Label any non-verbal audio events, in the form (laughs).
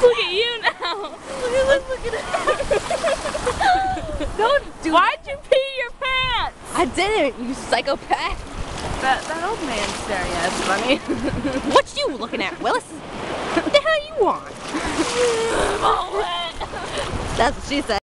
look at you now! (laughs) Look at this, (laughs) Don't do Why'd you pee your pants? I didn't, you psychopath! That, that old man staring at us funny. (laughs) what you looking at, Willis? What the hell you want? That's what she said.